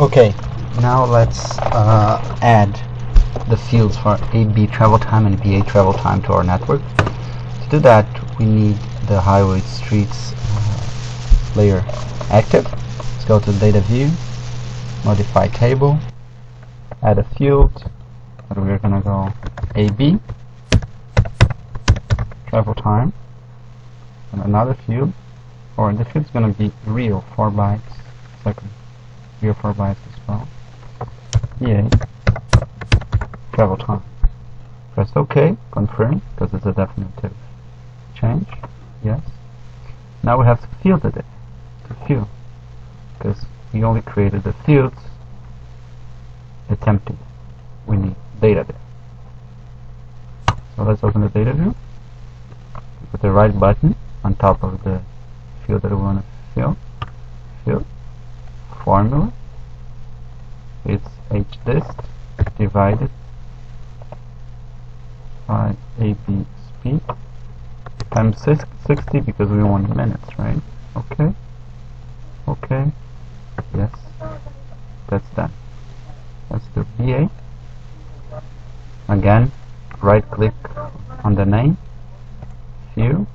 Okay, now let's uh, add the fields for AB travel time and BA travel time to our network. To do that, we need the highway streets uh, layer active. Let's go to data view, modify table, add a field, and we're gonna go AB travel time, and another field, or the field's gonna be real 4 bytes second, real 4 bytes as well. BA travel time. Press OK, confirm, because it's a definitive change. Yes. Now we have to field it, to field, because we only created the fields. It's empty. We need data there. So let's open the data view. Put the right button on top of the field that we want to fill. Field. Formula. It's hdist divided by AB speed times 60 because we want minutes, right? Okay. Okay. Yes. That's done. Let's do BA. Again, right click on the name. View.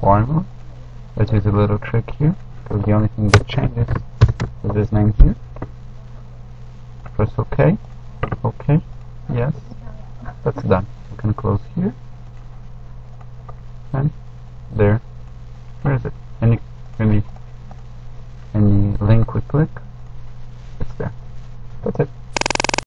Formula. Let's use a little trick here because the only thing that changes is this name here. Press OK. OK. Yes. That's done. We can close here. And there. Where is it? Any any any link we click, it's there. That's it.